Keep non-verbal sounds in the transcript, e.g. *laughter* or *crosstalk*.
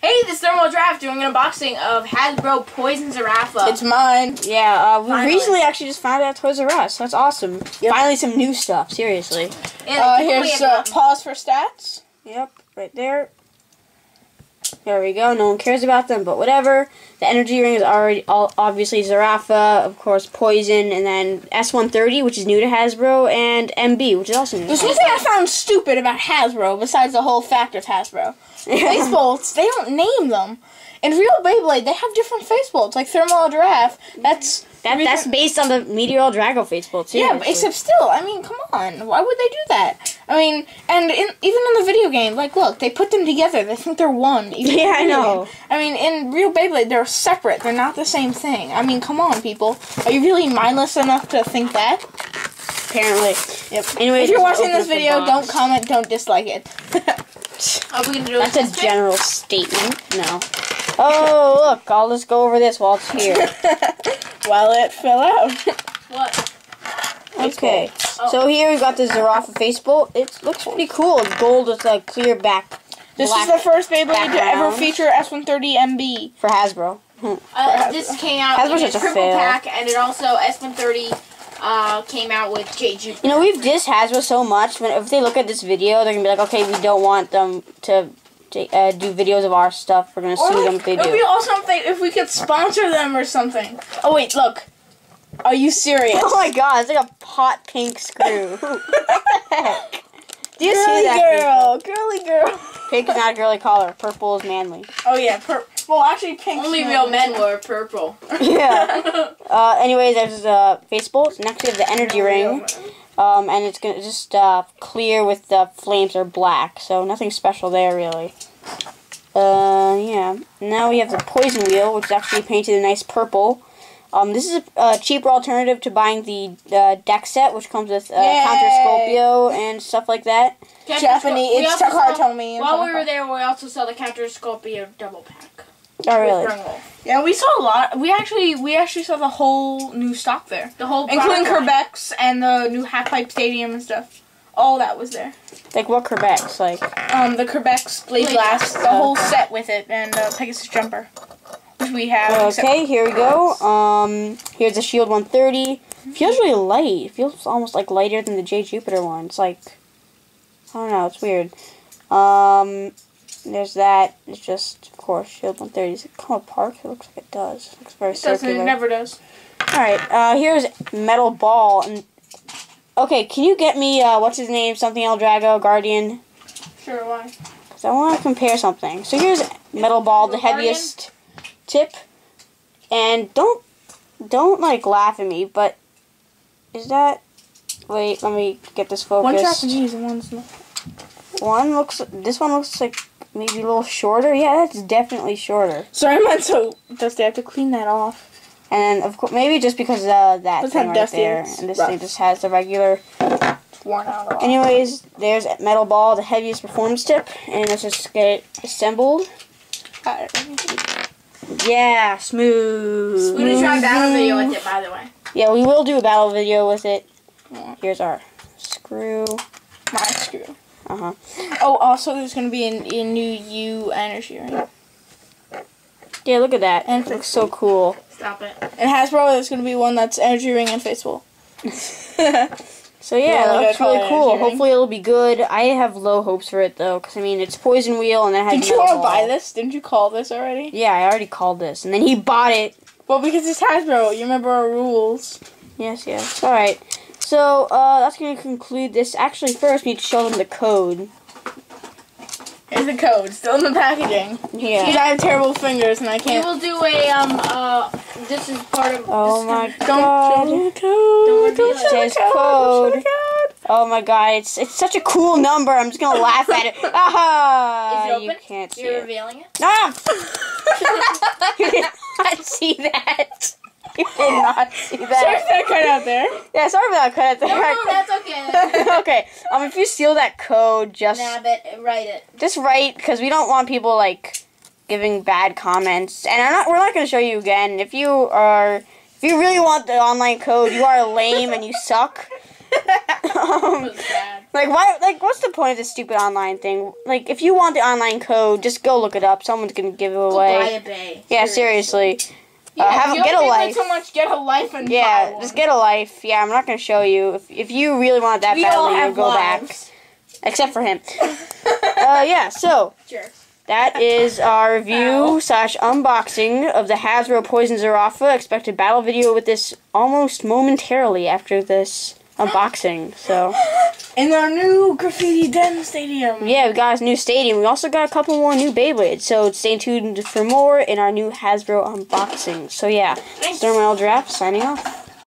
Hey, this Thermal Giraffe doing an unboxing of Hasbro Poison Zurafa. It's mine. Yeah, uh, we Finally. recently actually just found out Toys R Us. That's awesome. Finally, some new stuff. Seriously. And Uh, here's uh, pause for stats. Yep, right there. There we go. No one cares about them, but whatever. The energy ring is already all, obviously Zurafa, of course, Poison, and then S130, which is new to Hasbro, and MB, which is also new. To There's one thing I found stupid about Hasbro, besides the whole fact of Hasbro. *laughs* Face bolts, they don't name them. In real Beyblade, they have different face bolts, like Thermal Giraffe. Mm-hmm. That's that, that's based on the Meteor Drago face bolt, too. yeah, but except still, I mean, come on, why would they do that? I mean, and in, even in the video game, like, look, they put them together. They think they're one. *laughs* Yeah, I know. game. I mean, in real Beyblade, they're separate. They're not the same thing. I mean, come on, people. Are you really mindless enough to think that? Apparently. Yep. Anyway, if you're watching this video, don't comment, don't dislike it. *laughs* Are we gonna do That's a a test fit? general statement. No. Oh, look, I'll just go over this while it's here. *laughs* while it fell out. What? Okay. Oh. So here we've got the Zurafa face bolt. It looks pretty cool. It's gold with a clear back This is the first Beyblade to ever feature S130MB. for Hasbro. Uh, this came out Hasbro's in a a triple fail. pack, and it also S130 uh, came out with J Jupiter. You know, we've dissed Hasbro so much. When if they look at this video, they're gonna be like, okay, we don't want them to, to uh, do videos of our stuff. We're gonna sue them if they it would be awesome if, they, if we could sponsor them or something. Oh wait, look. Are you serious? Oh my god, it's like a pot pink screw. *laughs* what the heck? Do you see girly that? girl, girly girl. Pink is not a girly color. Purple is manly. Oh yeah, per- well actually pink. Only real men wear purple. Yeah. *laughs* uh, anyways, there's uh, face bolts. Next we have the energy ring. Um, and it's gonna just uh, clear with the flames are black, so nothing special there really. Uh, yeah. Now we have the poison wheel, which is actually painted a nice purple. Um, this is a, a cheaper alternative to buying the uh, deck set, which comes with uh, counter Scorpio and stuff like that. Japanese. It's also Takara and While we were there, we also saw the Counter Scorpio double pack. Oh, really? Yeah, we saw a lot. We actually we actually saw the whole new stock there, The whole including. Kerbecs and the new Half Pipe Stadium and stuff. All that was there. Like what Kerbecs like? Um, the Kerbecs Blade Blast. the whole set with it, and uh, Pegasus Jumper, which we have. Okay, here we go. Um, here's the Shield 130. Feels really light. It feels almost like lighter than the J Jupiter one. It's like I don't know. It's weird. Um, there's that. It's just of course Shield 130. Does it come apart? It looks like it does. It looks very It doesn't. circular. It never does. All right. Uh, here's Metal Ball. And okay, can you get me uh, what's his name? Something El Drago Guardian. Sure, why? Cause I want to compare something. So here's Metal Ball, the heaviest tip, and don't don't like laugh at me, but is that? Wait, let me get this One's focused. Japanese and one's not. One looks. This one looks like maybe a little shorter. Yeah, that's definitely shorter. Sorry, I meant so. Dusty, I have to clean that off. And of course, maybe just because uh, that Let's thing right there, and this rough. thing just has the regular. It's worn out a lot. Anyways, there's a Metal Ball, the heaviest performance tip, and let's just get it assembled. Yeah, smooth. We're gonna try a battle video with it, by the way. Yeah, we will do a battle video with it. Yeah. Here's our screw. My screw. Uh huh. Oh, also, there's gonna be a, a new U energy ring. Yeah, look at that. And it looks so cool. Stop it. And Hasbro, there's gonna be one that's energy ring and faithful. *laughs* So yeah, Yeah, that looks really cool. ring. Hopefully it'll be good. I have low hopes for it though, because I mean it's Poison Wheel and then it has. Did you Metal want to buy this? Didn't you call this already? Yeah, I already called this, and then he bought it. Well, because it's Hasbro. You remember our rules. Yes, yes. All right. So uh, that's gonna conclude this. Actually, first we need to show them the code. Here's the code, still in the packaging. Because Yeah. I have terrible fingers and I can't. We will do a um uh. This is part of. Oh this my is- Don't god. show the code. Don't Don't show Says the code. Don't show code. the code. Oh my god, it's it's such a cool number. I'm just gonna *laughs* laugh at it. Aha! Is it open? You can't see You're it. revealing it. Ah! *laughs* *laughs* you did not see that. You did not see Sorry that. for that cut out there. *laughs* Yeah, sorry for that cut No, no, that's okay. *laughs* okay, um, if you steal that code, just Nab it. Write it. just write because we don't want people like giving bad comments, and I'm not. We're not gonna show you again. If you are, if you really want the online code, you are lame and you suck. It *laughs* um, was bad. Like why? Like what's the point of this stupid online thing? Like if you want the online code, just go look it up. Someone's gonna give it Go away. buy a bay. Yeah, seriously. Yeah, have you get a life. So much, get a life and Yeah, just get a life. Yeah, I'm not gonna show you. If if you really want that We badly, have go back. lives. Except for him. *laughs* uh, yeah. So Jerks. that is our review slash unboxing of the Hasbro Poison Zurafa. Expected battle video with this almost momentarily after this unboxing. So *laughs* In our new Graffiti Den Stadium. yeah, we got a new stadium. We also got a couple more new Beyblades. So stay tuned for more in our new Hasbro unboxing. So yeah, Storm Draft signing off.